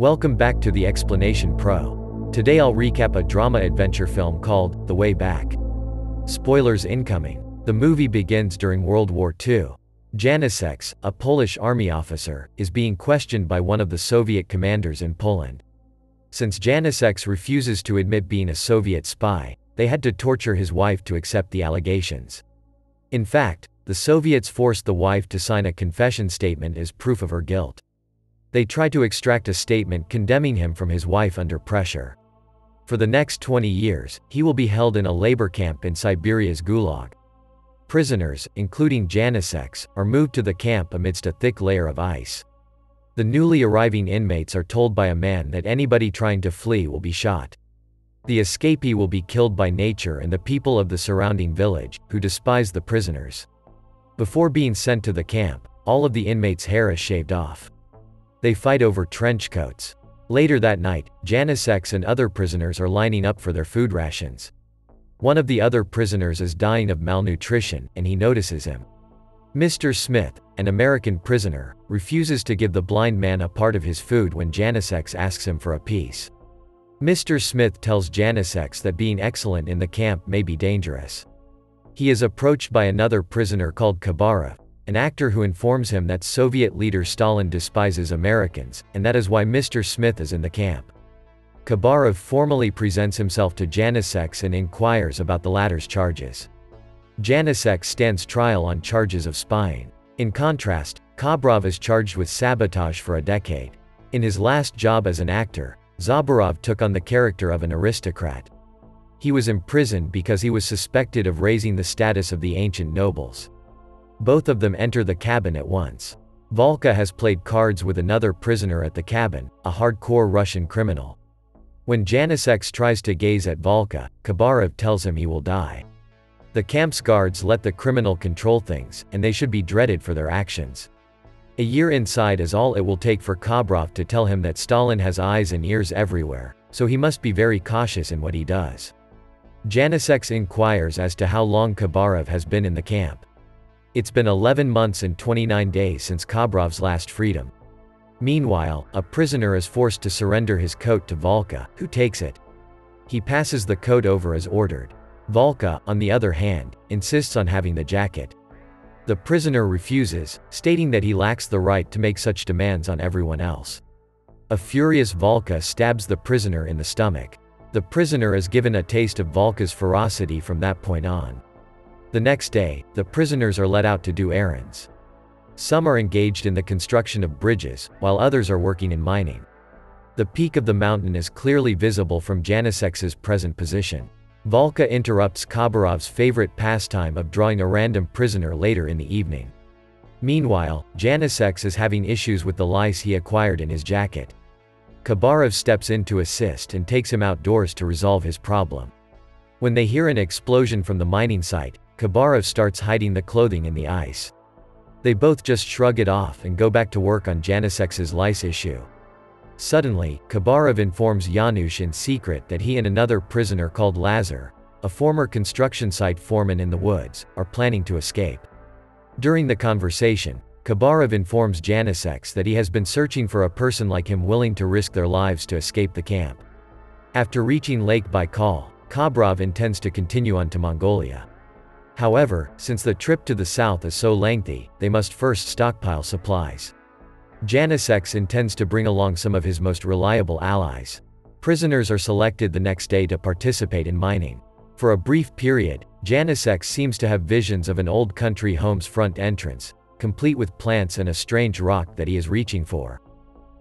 Welcome back to the Explanation Pro. Today I'll recap a drama adventure film called The Way Back. Spoilers incoming. The movie begins during World War II. Janicek, a Polish army officer, is being questioned by one of the Soviet commanders in Poland. Since Janicek refuses to admit being a Soviet spy, they had to torture his wife to accept the allegations. In fact, the Soviets forced the wife to sign a confession statement as proof of her guilt. They try to extract a statement condemning him from his wife under pressure. For the next 20 years, he will be held in a labor camp in Siberia's Gulag. Prisoners, including Janicek, are moved to the camp amidst a thick layer of ice. The newly arriving inmates are told by a man that anybody trying to flee will be shot. The escapee will be killed by nature and the people of the surrounding village, who despise the prisoners. Before being sent to the camp, all of the inmates' hair is shaved off. They fight over trench coats. Later that night, Janicek and other prisoners are lining up for their food rations. One of the other prisoners is dying of malnutrition, and he notices him. Mr. Smith, an American prisoner, refuses to give the blind man a part of his food when Janicek asks him for a piece. Mr. Smith tells Janicek that being excellent in the camp may be dangerous. He is approached by another prisoner called Kabarov, an actor who informs him that Soviet leader Stalin despises Americans, and that is why Mr. Smith is in the camp. Kabarov formally presents himself to Janicek and inquires about the latter's charges. Janicek stands trial on charges of spying. In contrast, Kabarov is charged with sabotage for a decade. In his last job as an actor, Zabarov took on the character of an aristocrat. He was imprisoned because he was suspected of raising the status of the ancient nobles. Both of them enter the cabin at once. Volka has played cards with another prisoner at the cabin, a hardcore Russian criminal. When Janicek tries to gaze at Volka, Kabarov tells him he will die. The camp's guards let the criminal control things, and they should be dreaded for their actions. A year inside is all it will take for Kabarov to tell him that Stalin has eyes and ears everywhere, so he must be very cautious in what he does. Janicek inquires as to how long Kabarov has been in the camp. It's been 11 months and 29 days since Kabarov's last freedom. Meanwhile, a prisoner is forced to surrender his coat to Volka, who takes it. He passes the coat over as ordered. Volka, on the other hand, insists on having the jacket. The prisoner refuses, stating that he lacks the right to make such demands on everyone else. A furious Volka stabs the prisoner in the stomach. The prisoner is given a taste of Volka's ferocity from that point on. The next day, the prisoners are let out to do errands. Some are engaged in the construction of bridges, while others are working in mining. The peak of the mountain is clearly visible from Janicek's present position. Volka interrupts Kabarov's favorite pastime of drawing a random prisoner later in the evening. Meanwhile, Janicek is having issues with the lice he acquired in his jacket. Kabarov steps in to assist and takes him outdoors to resolve his problem. When they hear an explosion from the mining site, Kabarov starts hiding the clothing in the ice. They both just shrug it off and go back to work on Janicek's lice issue. Suddenly, Kabarov informs Janusz in secret that he and another prisoner called Lazar, a former construction site foreman in the woods, are planning to escape. During the conversation, Kabarov informs Janicek that he has been searching for a person like him willing to risk their lives to escape the camp. After reaching Lake Baikal, Kabarov intends to continue on to Mongolia. However, since the trip to the south is so lengthy, they must first stockpile supplies. Janicek intends to bring along some of his most reliable allies. Prisoners are selected the next day to participate in mining. For a brief period, Janicek seems to have visions of an old country home's front entrance, complete with plants and a strange rock that he is reaching for.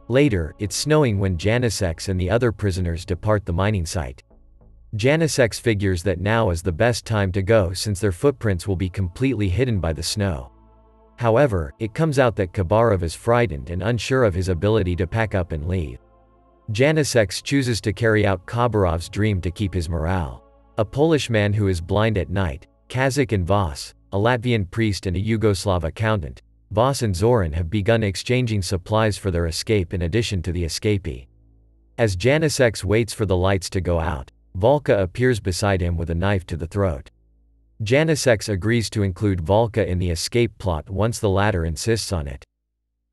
Later, it's snowing when Janicek and the other prisoners depart the mining site. Janicek figures that now is the best time to go since their footprints will be completely hidden by the snow. However, it comes out that Kabarov is frightened and unsure of his ability to pack up and leave. Janicek chooses to carry out Kabarov's dream to keep his morale. A Polish man who is blind at night, Kazak and Voss, a Latvian priest and a Yugoslav accountant, Voss and Zoran have begun exchanging supplies for their escape in addition to the escapee. As Janicek waits for the lights to go out, Volka appears beside him with a knife to the throat. Janicek agrees to include Volka in the escape plot once the latter insists on it.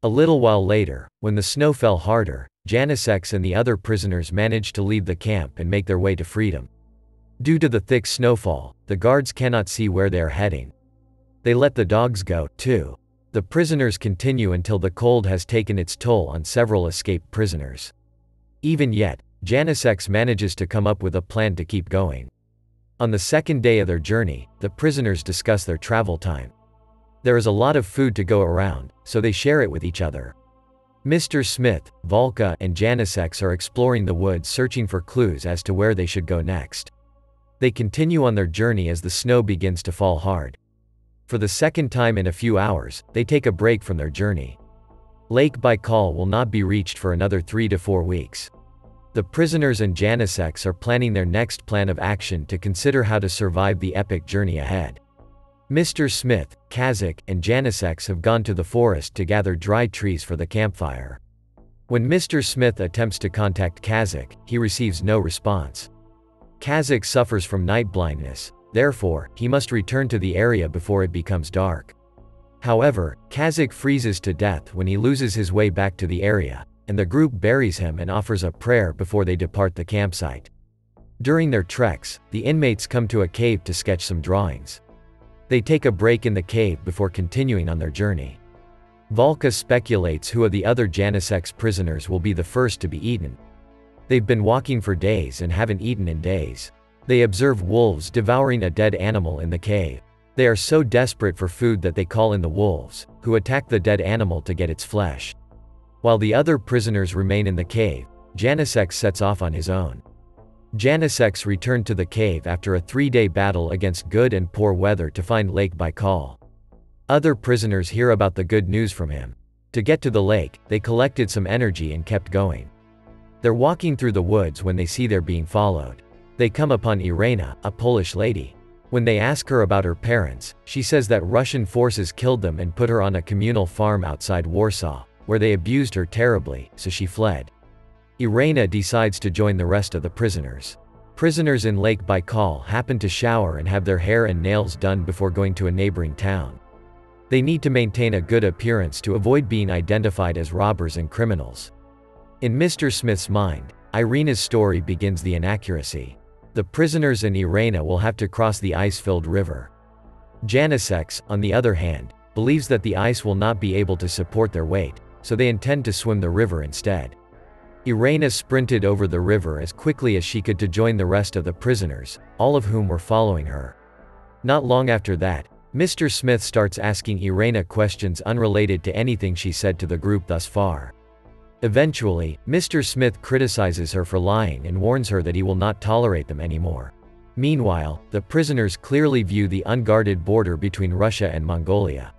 A little while later, when the snow fell harder, Janiseks and the other prisoners manage to leave the camp and make their way to freedom. Due to the thick snowfall, the guards cannot see where they are heading. They let the dogs go, too. The prisoners continue until the cold has taken its toll on several escaped prisoners. Even yet, Janiseks manages to come up with a plan to keep going. On the second day of their journey, the prisoners discuss their travel time. There is a lot of food to go around, so they share it with each other. Mr. Smith, Volka, and Janiseks are exploring the woods searching for clues as to where they should go next. They continue on their journey as the snow begins to fall hard. For the second time in a few hours, they take a break from their journey. Lake Baikal will not be reached for another three to four weeks. The prisoners and Janiseks are planning their next plan of action to consider how to survive the epic journey ahead. Mr. Smith, Kazakh, and Janiseks have gone to the forest to gather dry trees for the campfire. When Mr. Smith attempts to contact Kazakh, he receives no response. Kazakh suffers from night blindness, therefore, he must return to the area before it becomes dark. However, Kazakh freezes to death when he loses his way back to the area, and the group buries him and offers a prayer before they depart the campsite. During their treks, the inmates come to a cave to sketch some drawings. They take a break in the cave before continuing on their journey. Volka speculates who of the other Janiseks prisoners will be the first to be eaten. They've been walking for days and haven't eaten in days. They observe wolves devouring a dead animal in the cave. They are so desperate for food that they call in the wolves, who attack the dead animal to get its flesh. While the other prisoners remain in the cave, Janiseks sets off on his own. Janiseks returned to the cave after a three-day battle against good and poor weather to find Lake Baikal. Other prisoners hear about the good news from him. To get to the lake, they collected some energy and kept going. They're walking through the woods when they see they're being followed. They come upon Irena, a Polish lady. When they ask her about her parents, she says that Russian forces killed them and put her on a communal farm outside Warsaw where they abused her terribly, so she fled. Irena decides to join the rest of the prisoners. Prisoners in Lake Baikal happen to shower and have their hair and nails done before going to a neighboring town. They need to maintain a good appearance to avoid being identified as robbers and criminals. In Mr. Smith's mind, Irena's story begins the inaccuracy. The prisoners and Irena will have to cross the ice-filled river. Janiseks, on the other hand, believes that the ice will not be able to support their weight so they intend to swim the river instead. Irena sprinted over the river as quickly as she could to join the rest of the prisoners, all of whom were following her. Not long after that, Mr. Smith starts asking Irena questions unrelated to anything she said to the group thus far. Eventually, Mr. Smith criticizes her for lying and warns her that he will not tolerate them anymore. Meanwhile, the prisoners clearly view the unguarded border between Russia and Mongolia.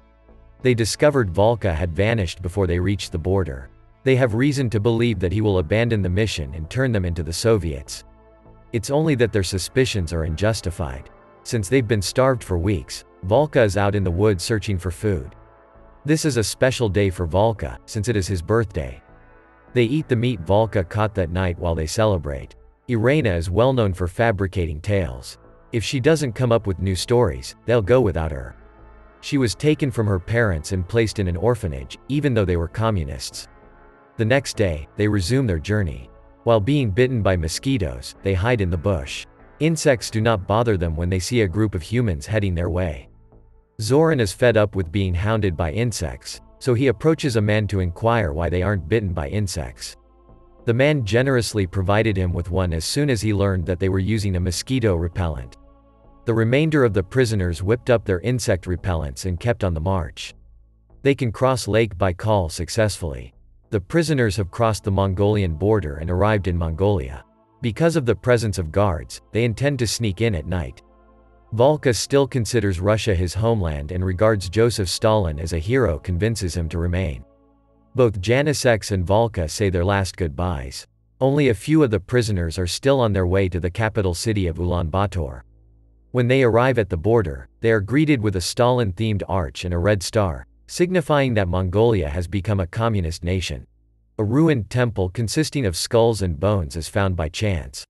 They discovered Volka had vanished before they reached the border. They have reason to believe that he will abandon the mission and turn them into the Soviets. It's only that their suspicions are unjustified. Since they've been starved for weeks, Volka is out in the woods searching for food. This is a special day for Volka, since it is his birthday. They eat the meat Volka caught that night while they celebrate. Irena is well known for fabricating tales. If she doesn't come up with new stories, they'll go without her. She was taken from her parents and placed in an orphanage, even though they were communists. The next day, they resume their journey. While being bitten by mosquitoes, they hide in the bush. Insects do not bother them when they see a group of humans heading their way. Zoran is fed up with being hounded by insects, so he approaches a man to inquire why they aren't bitten by insects. The man generously provided him with one as soon as he learned that they were using a mosquito repellent. The remainder of the prisoners whipped up their insect repellents and kept on the march. They can cross Lake Baikal successfully. The prisoners have crossed the Mongolian border and arrived in Mongolia. Because of the presence of guards, they intend to sneak in at night. Volka still considers Russia his homeland and regards Joseph Stalin as a hero convinces him to remain. Both Janiseks and Volka say their last goodbyes. Only a few of the prisoners are still on their way to the capital city of Ulaanbaatar. When they arrive at the border, they are greeted with a Stalin-themed arch and a red star, signifying that Mongolia has become a communist nation. A ruined temple consisting of skulls and bones is found by chance.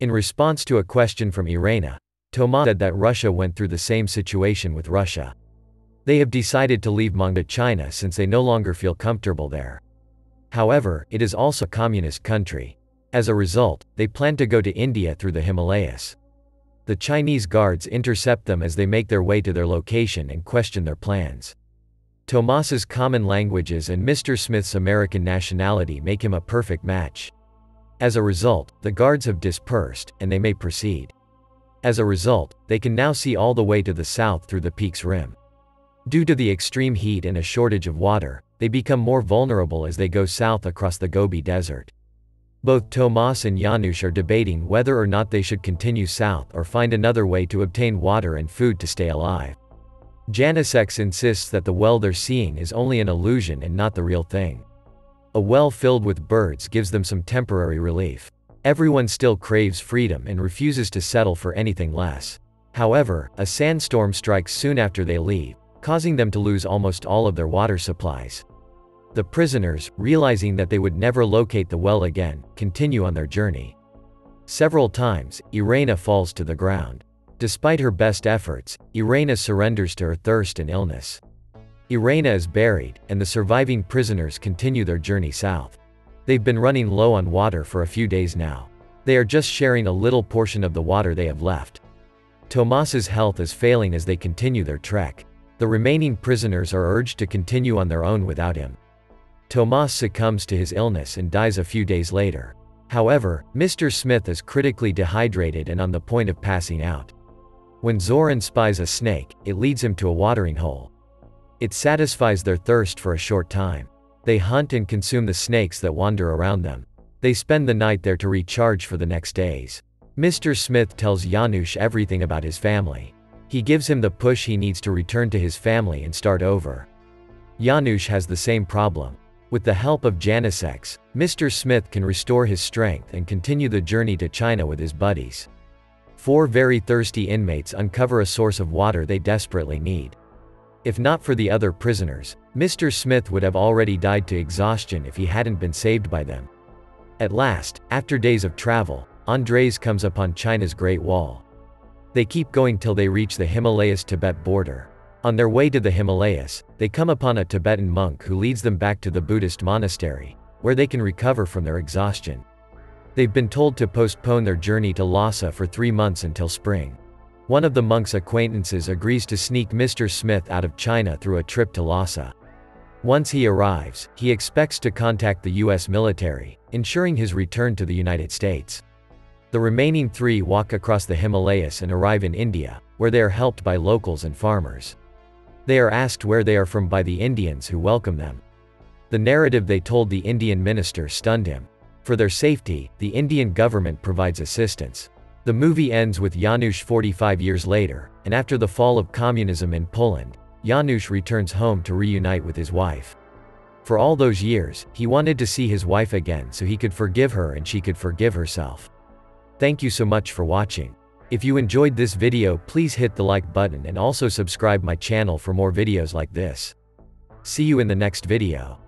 In response to a question from Irena, Toma said that Russia went through the same situation with Russia. They have decided to leave Mongolia China since they no longer feel comfortable there. However, it is also a communist country. As a result, they plan to go to India through the Himalayas. The Chinese guards intercept them as they make their way to their location and question their plans. Tomas's common languages and Mr. Smith's American nationality make him a perfect match. As a result, the guards have dispersed, and they may proceed. As a result, they can now see all the way to the south through the peak's rim. Due to the extreme heat and a shortage of water, they become more vulnerable as they go south across the Gobi Desert. Both Tomas and Janusz are debating whether or not they should continue south or find another way to obtain water and food to stay alive. Janiceks insists that the well they're seeing is only an illusion and not the real thing. A well filled with birds gives them some temporary relief. Everyone still craves freedom and refuses to settle for anything less. However, a sandstorm strikes soon after they leave, causing them to lose almost all of their water supplies. The prisoners, realizing that they would never locate the well again, continue on their journey. Several times, Irena falls to the ground. Despite her best efforts, Irena surrenders to her thirst and illness. Irena is buried, and the surviving prisoners continue their journey south. They've been running low on water for a few days now. They are just sharing a little portion of the water they have left. Tomas's health is failing as they continue their trek. The remaining prisoners are urged to continue on their own without him. Tomas succumbs to his illness and dies a few days later. However, Mr. Smith is critically dehydrated and on the point of passing out. When Zoran spies a snake, it leads him to a watering hole. It satisfies their thirst for a short time. They hunt and consume the snakes that wander around them. They spend the night there to recharge for the next days. Mr. Smith tells Janusz everything about his family. He gives him the push he needs to return to his family and start over. Janusz has the same problem. With the help of Janiceks, Mr. Smith can restore his strength and continue the journey to China with his buddies. Four very thirsty inmates uncover a source of water they desperately need. If not for the other prisoners, Mr. Smith would have already died to exhaustion if he hadn't been saved by them. At last, after days of travel, Andres comes upon China's Great Wall. They keep going till they reach the Himalayas-Tibet border. On their way to the Himalayas, they come upon a Tibetan monk who leads them back to the Buddhist monastery, where they can recover from their exhaustion. They've been told to postpone their journey to Lhasa for three months until spring. One of the monk's acquaintances agrees to sneak Mr. Smith out of China through a trip to Lhasa. Once he arrives, he expects to contact the US military, ensuring his return to the United States. The remaining three walk across the Himalayas and arrive in India, where they are helped by locals and farmers. They are asked where they are from by the Indians who welcome them. The narrative they told the Indian minister stunned him. For their safety, the Indian government provides assistance. The movie ends with Janusz 45 years later, and after the fall of communism in Poland, Janusz returns home to reunite with his wife. For all those years, he wanted to see his wife again so he could forgive her and she could forgive herself. Thank you so much for watching. If you enjoyed this video please hit the like button and also subscribe my channel for more videos like this. See you in the next video.